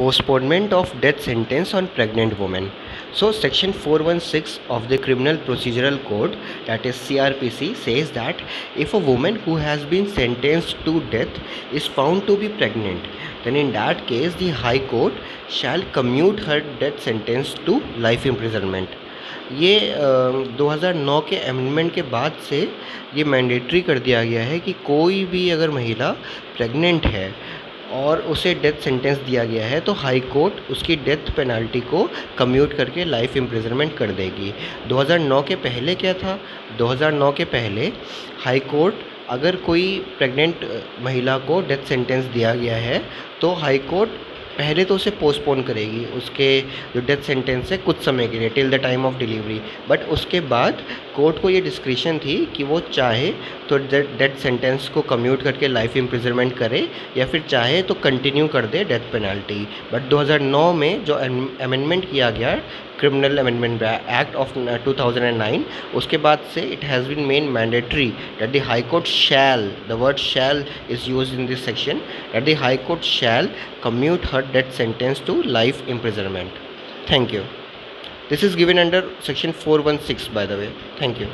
Postponement of death sentence on pregnant women so section 416 of the criminal procedural code that is C R P C says that if a women who has been sentence to death is found to be pregnant then in that case the high court shall commute her death sentence to life imprisonment ये uh, 2009 के amendment के बाद से ये mandatory कर दिया गया है कि कोई भी अगर महिला प्रेगनेंट है और उसे डेथ सेंटेंस दिया गया है तो हाई कोर्ट उसकी डेथ पेनल्टी को कम्यूट करके लाइफ इम्प्रिजनमेंट कर देगी। 2009 के पहले क्या था? 2009 के पहले हाई कोर्ट अगर कोई प्रेग्नेंट महिला को डेथ सेंटेंस दिया गया है तो हाई कोर्ट पहले तो उसे पोस्टपोन करेगी, उसके जो डेथ सेंटेंस है कुछ समय के लिए till the time of delivery but उसके बाद कोर्ट को ये डिस्क्रिशन थी कि वो चाहे तो डेथ सेंटेंस को कम्यूट करके लाइफ इम्प्रिजनमेंट करे या फिर चाहे तो कंटिन्यू कर दे डेथ पेनल्टी बट 2009 में जो अमेंडमेंट किया गया क्रिमिनल अमेंडमेंट एक्ट ऑफ़ 2009 उसके बाद से it has been main mandatory that the high court shall the word shall is use in this section that the high court shall commute her death sentence to life imprisonment. Thank you. This is given under section 416 by the way. Thank you.